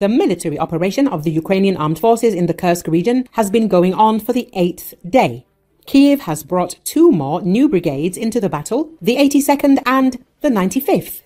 The military operation of the Ukrainian armed forces in the Kursk region has been going on for the eighth day. Kiev has brought two more new brigades into the battle, the 82nd and the 95th.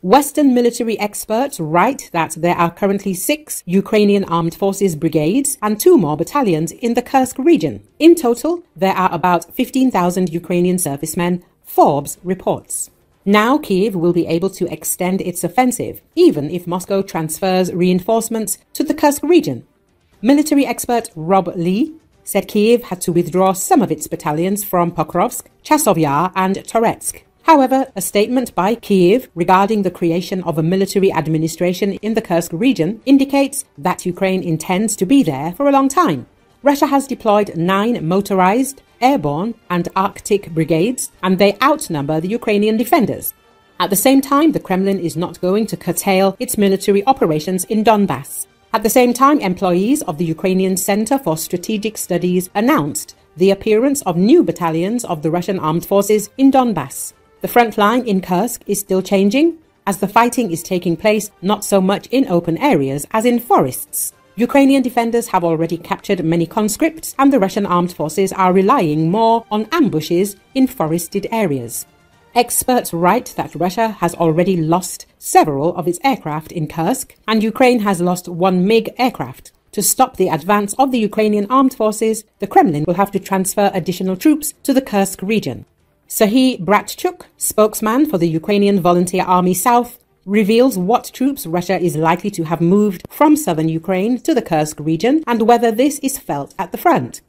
Western military experts write that there are currently six Ukrainian armed forces brigades and two more battalions in the Kursk region. In total, there are about 15,000 Ukrainian servicemen, Forbes reports. Now Kiev will be able to extend its offensive, even if Moscow transfers reinforcements to the Kursk region. Military expert Rob Lee said Kiev had to withdraw some of its battalions from Pokrovsk, Chasiv Yar, and Toretsk. However, a statement by Kiev regarding the creation of a military administration in the Kursk region indicates that Ukraine intends to be there for a long time. Russia has deployed nine motorized airborne, and Arctic brigades, and they outnumber the Ukrainian defenders. At the same time, the Kremlin is not going to curtail its military operations in Donbass. At the same time, employees of the Ukrainian Center for Strategic Studies announced the appearance of new battalions of the Russian armed forces in Donbass. The front line in Kursk is still changing, as the fighting is taking place not so much in open areas as in forests. Ukrainian defenders have already captured many conscripts, and the Russian armed forces are relying more on ambushes in forested areas. Experts write that Russia has already lost several of its aircraft in Kursk, and Ukraine has lost one MiG aircraft. To stop the advance of the Ukrainian armed forces, the Kremlin will have to transfer additional troops to the Kursk region. Serhiy Bratchuk, spokesman for the Ukrainian Volunteer Army South, reveals what troops Russia is likely to have moved from southern Ukraine to the Kursk region and whether this is felt at the front.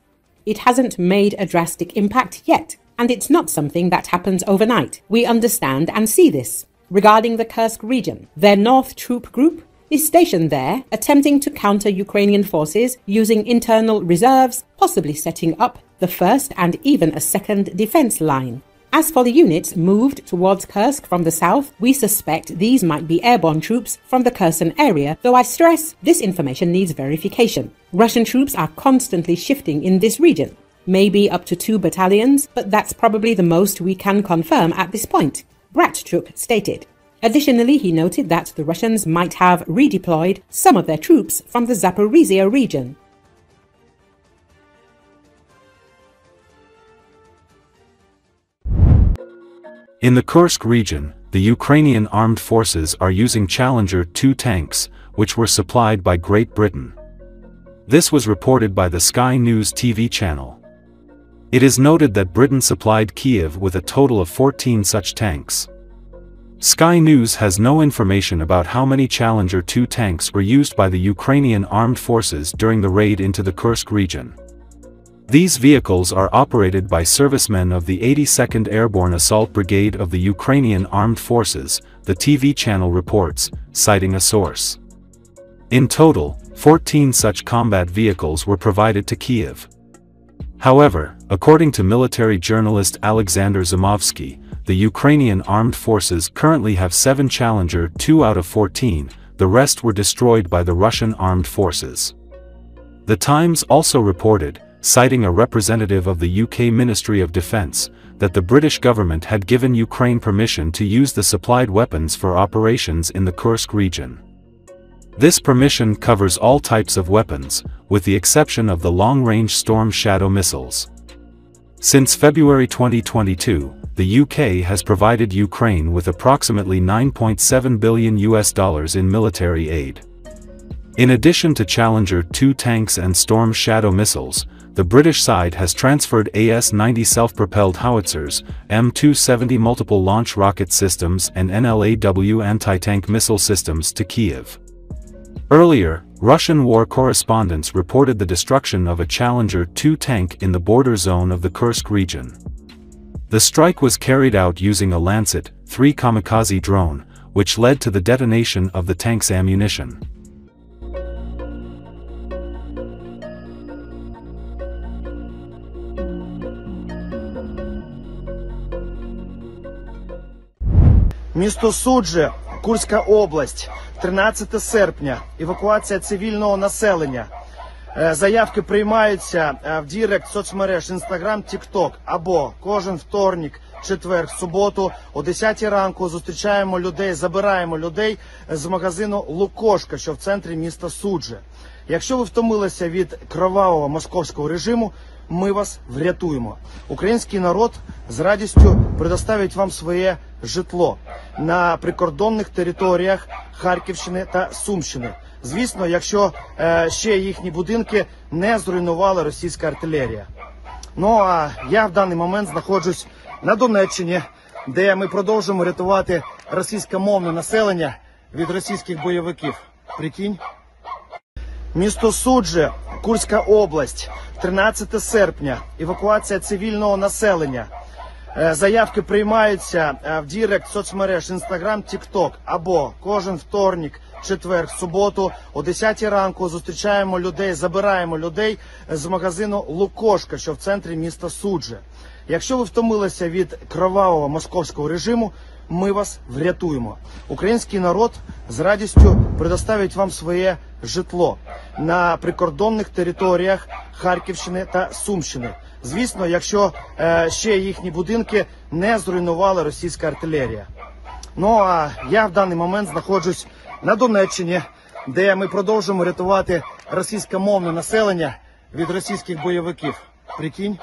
It hasn't made a drastic impact yet, and it's not something that happens overnight. We understand and see this. Regarding the Kursk region, their North Troop Group is stationed there, attempting to counter Ukrainian forces using internal reserves, possibly setting up the first and even a second defense line. As for the units moved towards Kursk from the south, we suspect these might be airborne troops from the Kherson area, though I stress this information needs verification. Russian troops are constantly shifting in this region, maybe up to two battalions, but that's probably the most we can confirm at this point, Bratchuk stated. Additionally, he noted that the Russians might have redeployed some of their troops from the Zaporizhia region. In the Kursk region, the Ukrainian armed forces are using Challenger 2 tanks, which were supplied by Great Britain. This was reported by the Sky News TV channel. It is noted that Britain supplied Kiev with a total of 14 such tanks. Sky News has no information about how many Challenger 2 tanks were used by the Ukrainian armed forces during the raid into the Kursk region. These vehicles are operated by servicemen of the 82nd Airborne Assault Brigade of the Ukrainian Armed Forces, the TV channel reports, citing a source. In total, 14 such combat vehicles were provided to Kiev. However, according to military journalist Alexander Zimovsky, the Ukrainian armed forces currently have 7 Challenger 2 out of 14, the rest were destroyed by the Russian armed forces. The Times also reported, citing a representative of the UK Ministry of Defence, that the British government had given Ukraine permission to use the supplied weapons for operations in the Kursk region. This permission covers all types of weapons, with the exception of the long-range Storm Shadow missiles. Since February 2022, the UK has provided Ukraine with approximately 9.7 billion US dollars in military aid. In addition to Challenger 2 tanks and Storm Shadow missiles, the British side has transferred AS-90 self-propelled howitzers, M270 multiple launch rocket systems and NLAW anti-tank missile systems to Kiev. Earlier, Russian war correspondents reported the destruction of a Challenger 2 tank in the border zone of the Kursk region. The strike was carried out using a Lancet 3 kamikaze drone, which led to the detonation of the tank's ammunition. Місто Суджи, Курська область, 13 серпня. Евакуація цивільного населення. Заявки приймаються в Дірект соцмереж Instagram, TikTok або кожен вторник, четвер, суботу о 10 ранку зустрічаємо людей, забираємо людей з магазину Лукошка, що в центрі міста Судже. Якщо ви втомилися від кровавого московського режиму, ми вас врятуємо. Український народ з радістю предоставить вам своє житло на прикордонних територіях Харківщини та Сумщини. Звісно, якщо е, ще їхні будинки не зруйнувала російська артилерія. Ну а я в даний момент знаходжусь на Донеччині, де ми продовжуємо рятувати російськомовне населення від російських бойовиків. Прикинь. Місто Судже, Курська область, 13 серпня. Евакуація цивільного населення. Е, Заявки приймаються е, в Дірект соцмереж Instagram, TikTok або кожен вторник, четвер, суботу о 10 ранку зустрічаємо людей, забираємо людей з магазину Лукошка, що в центрі міста Судже. Якщо ви втомилися від кровавого московського режиму, ми вас врятуємо. Український народ з радістю предоставить вам своє житло на прикордонних територіях Харківщини та Сумщини. Звісно, якщо е, ще їхні будинки не зруйнувала російська артилерія. Ну а я в даний момент знаходжусь на Донеччині, де ми продовжуємо рятувати російськомовне населення від російських бойовиків. Прикинь.